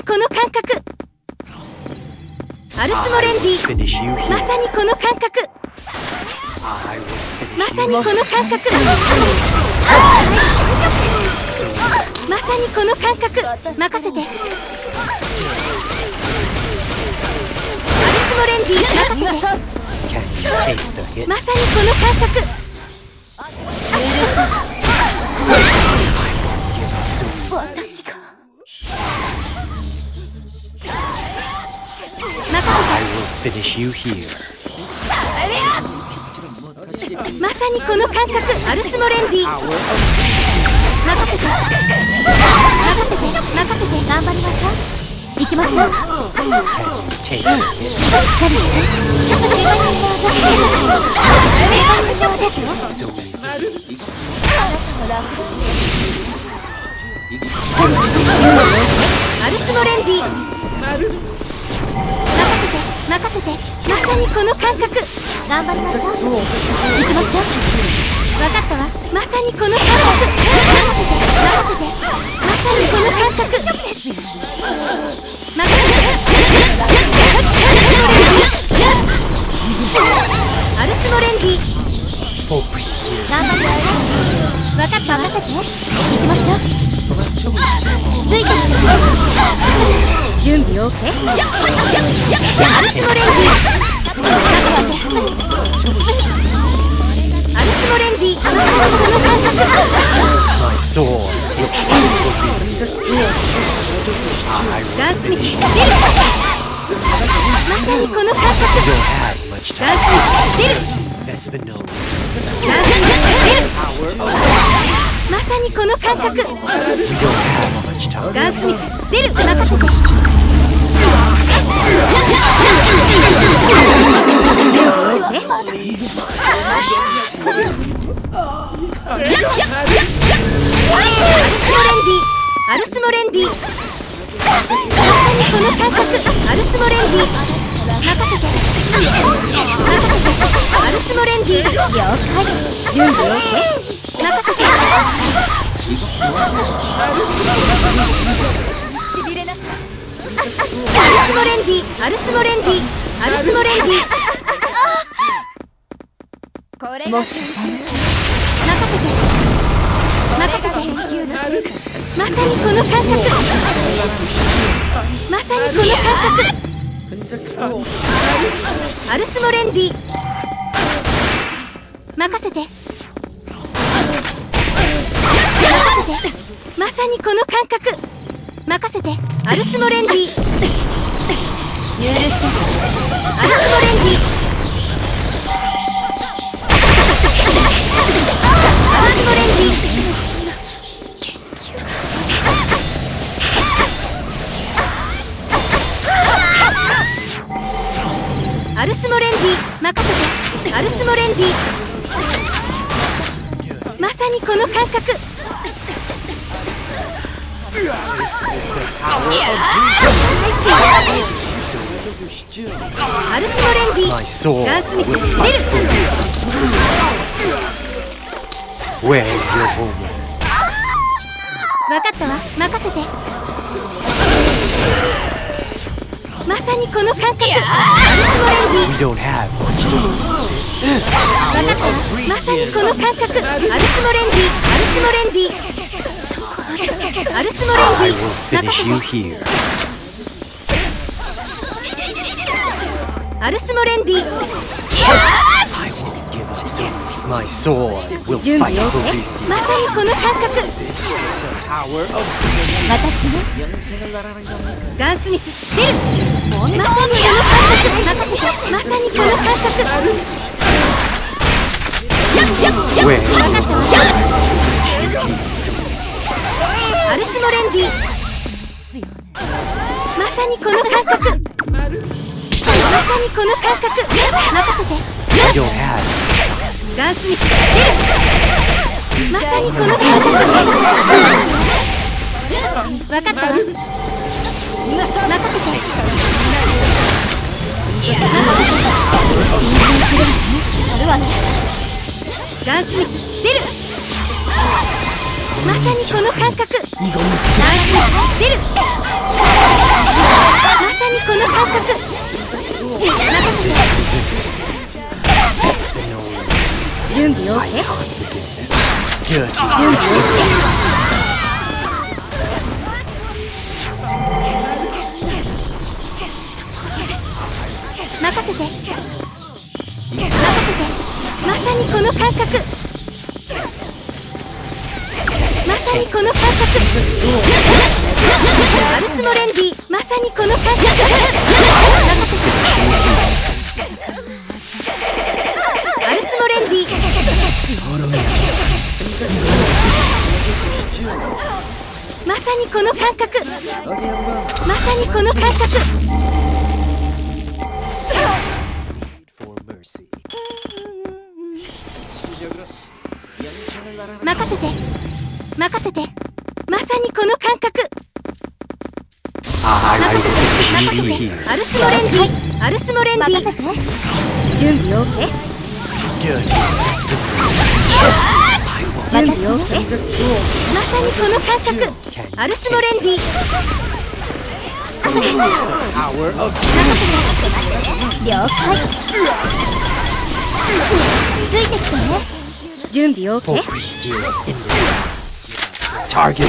にこの感覚。アルスモレンディ。ま.さにこの感覚。まさにこの感覚。まさにこの感覚。任せて。アルスモレンディ任せて?まさにこの感覚 I will finish you here. まさにこの感覚アルスモレンディ任せて任せて任せて頑張りましょう行きましょう?しっかりして怪我人もですよ So easy. アルスモレンディ任せて。まさにこの感覚。頑張りましょう。行きましょう。分かったわ。まさにこの感覚。任せて。任せて。まさにこの感覚。任せて。アルスモレンディ。Oh, priest is 頑張りましょう分かった。任せて。行きましょう。ついてきて準備 OK アルスレンディアルスモレンディアルスモレンディアルスモレンディアルスモレンディアルスモレンディアルスモレンディアルスモレンディアルスモレンディアルスモレンディアルスモレンディアルスモレンディアルスモレンディアルスモレンディまさにこの感覚。ガンス。ミス。出る。任せてアルスモレンディまさにこの感覚アルスモレンディ任せて任せてアルスモレンディ了解準備 OK 任せてアルスモレンディアルスモレンディアルスモレンディこれが任せて任せて。まさにこの感覚まさにこの感覚アルスモレンディ任せて。任せてまさにこの感覚。任せて。アルスモレンディ許せアルスモレンディアルスモレンディ My sword ガンスミス will 出る fight for priest. Where is your home? 分かったわ任せてまさにこの感覚アルスモレンディ We don't have much time. 分かったわまさにこの感覚アルスモレンディアルスモレンディアルスモレンデ will ィアルスモレンディ OK. まさにこの感覚 Power of 私ねガンスミス出るまさにこの感覚任せてまさにこの感覚?アルスモレンディ。まさにこの感覚。まさにこの感覚。任せて。ガンスミス。まさにこの感覚。分かった。わ任せてガンスミス出るまさにこの感覚。出るまさにこの感覚準備 OK 準備 OK ませてまさにこの感覚。さにこの感覚。アルスモレンディまさにこの感覚。アルスモレンディまさにこの感覚。まさにこの感覚。任せて任せて。まさにこの感覚。任せて任せて.アルスモレンディアルスモレンディ任せて準備 OK? 準備 OK? まさにこの感覚。アルスモレンディ Power of 了解。ついてきてね。準備 OK? target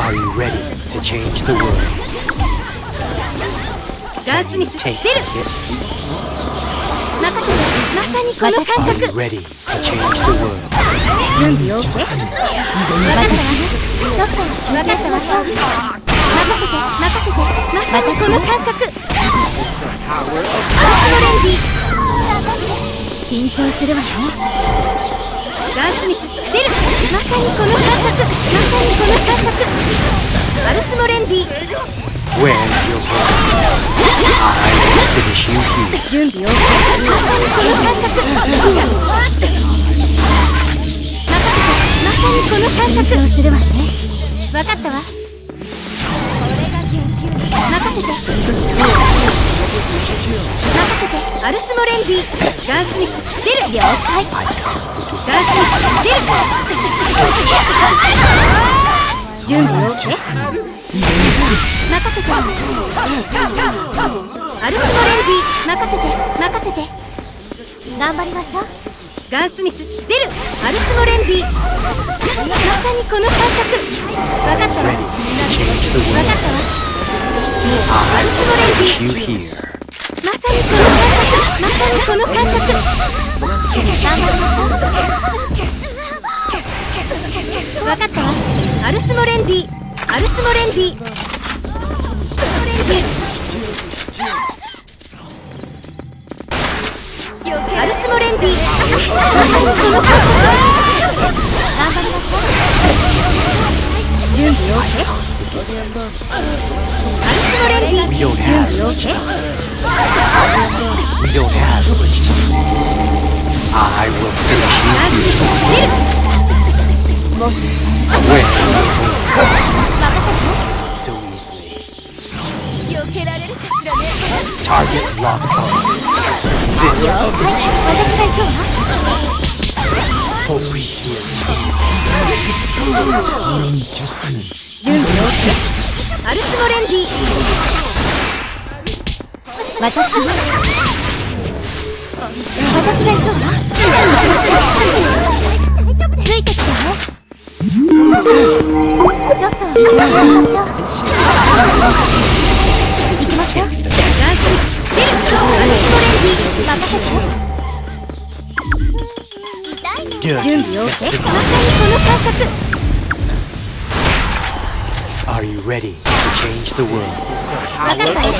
Are てるまさにこの感覚、緊張するわねガンスミス出るまさにこの感覚まさにこの感覚アルスモレンディ Where's your brain? I will finish you here. 準備 OK? まさにこの感覚任せてまさにこの感覚緊張するわね分かったわ任せて。任せて。アルスモレンディガンスミス出る了解ガンスミス出る準備 OK? 任せて。アルスモレンディ任せて。任せて。頑張りましょうガンスミス出るアルスモレンディまさにこの感覚分かったわ分かったわアルスモレンディ。まさにこの感覚まさにこの感覚頑張りましょう分かったアルスモレンディ。アルスモレンディ。アルスモレンディ。まさにこの感覚頑張りましょう準備 OK? アルスモレンディ We don't 準 have 備 much OK? time. We don't have much time. I will finish you ガンスミ here. ス出る Where's your brain? So easily. 避けられるかしらね Target locked on. This 私が行準備 OK? アルスモレンディ私が私が行くわついてきてねちょっと行きましょう行きましょうガンスアルスモレンディ任せて準備 OK? まさに Espinola. この感覚 Are you ready to change the world? 分かったよまさ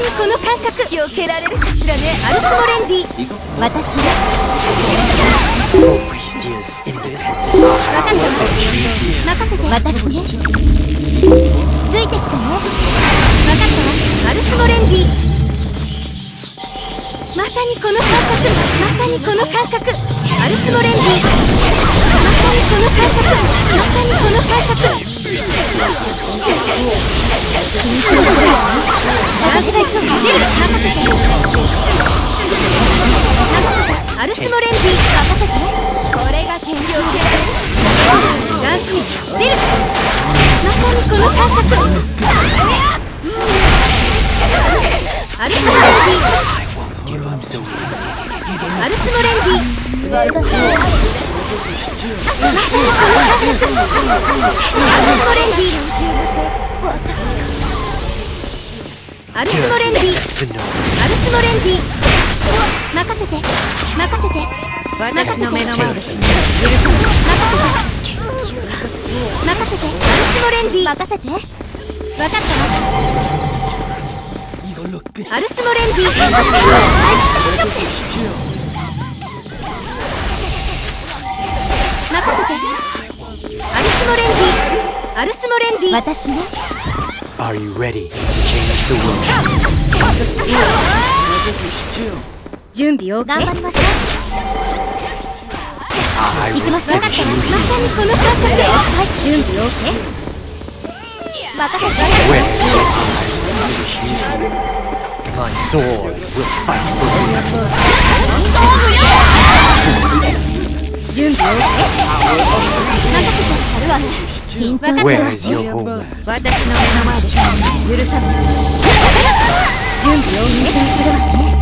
にこの感覚避けられるかしらね。アルスモレンディ。私が.分かったわ任せて。私ねついてきて。ね分かったわアルスモレンディまさにこの感覚。まさにこの感覚。アルスモレンディアルスモレンディ任せてこれが剣領系ランスイッ出るまさにこの感覚アルスモレンディアルスモレンディまさにこの感覚アルスモレンディアルスモレンディ任せて任せて私の目の前で任せて任せてアルスモレンディ任せて分かったわアルスモレンディアリスモレンディアリスモレンディ私ね Are you 準備を頑張りましょきます。まさにこの感覚で、はい、準備 OK 準備 OK 任せてやるわね緊張する?私の目の前で。許さない。準備を優先するわね